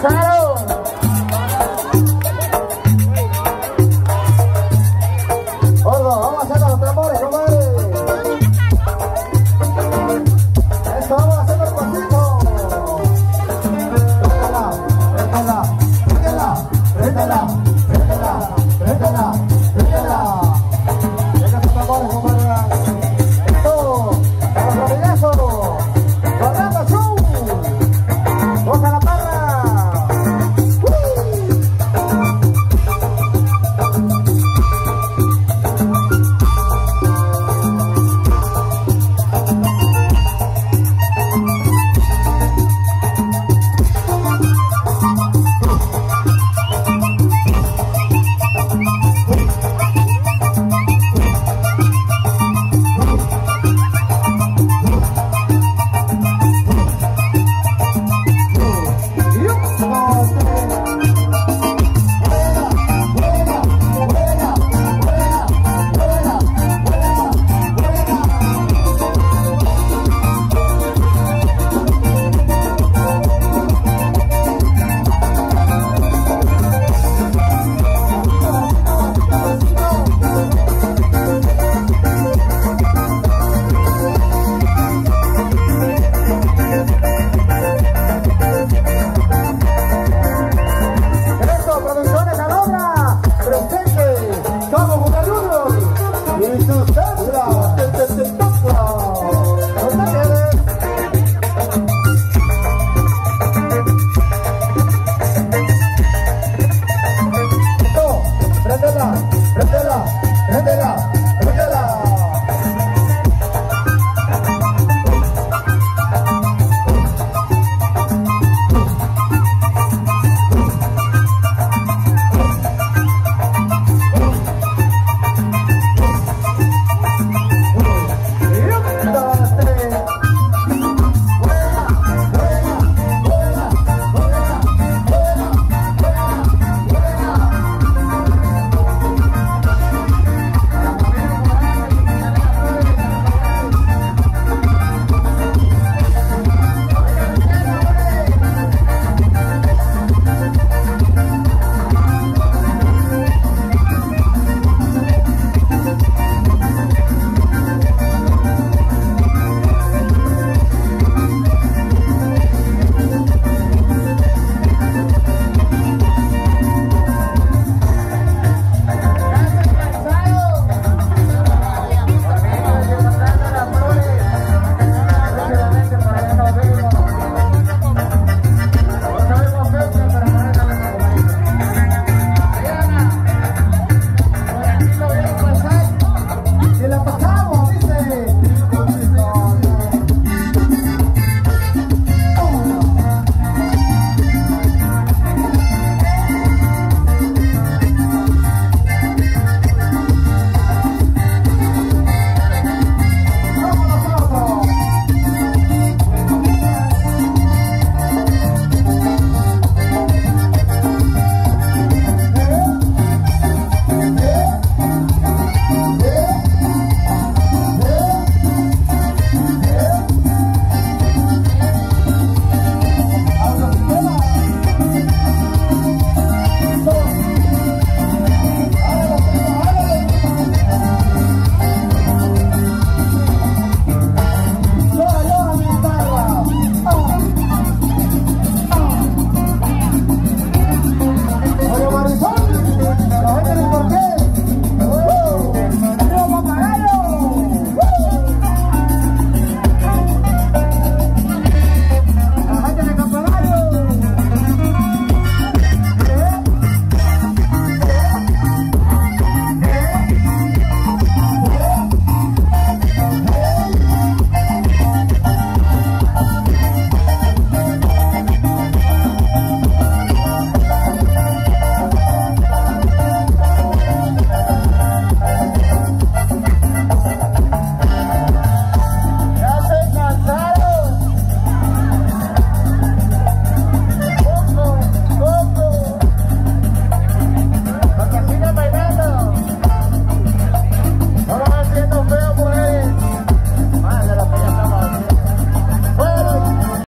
Claro. ¡Vamos, Boca Juniors!